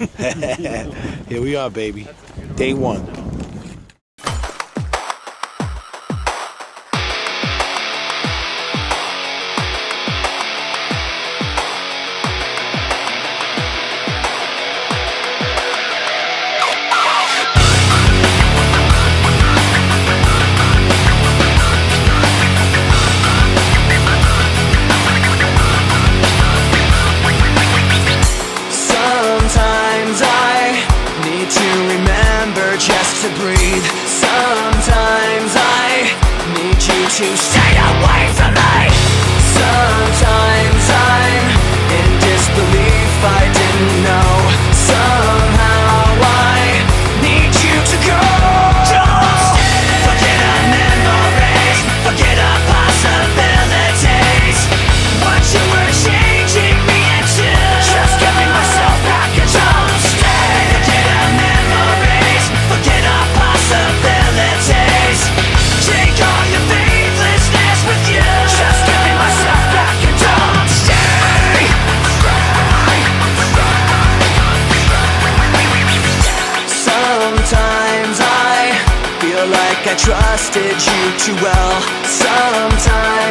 Here we are, baby. Day one. to say like I trusted you too well. Sometimes